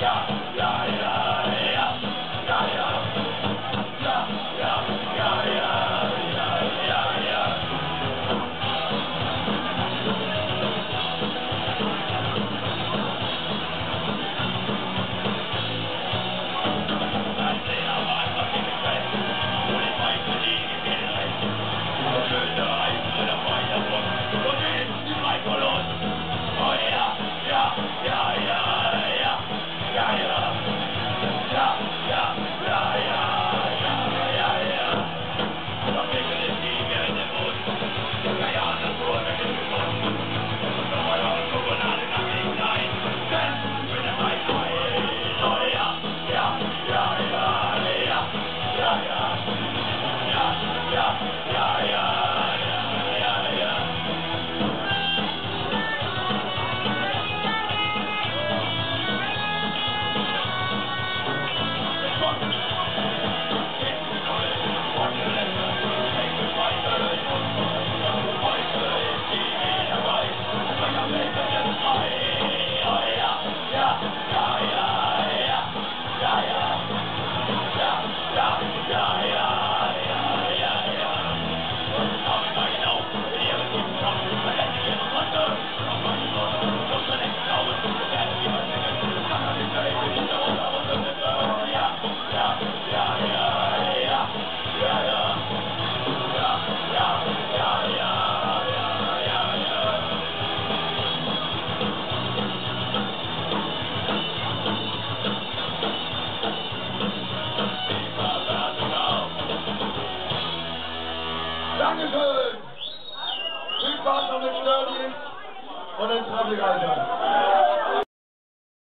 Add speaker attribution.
Speaker 1: Yeah. Dankeschön. Viel Spaß noch mit Sturdy und den Traffic-Alter.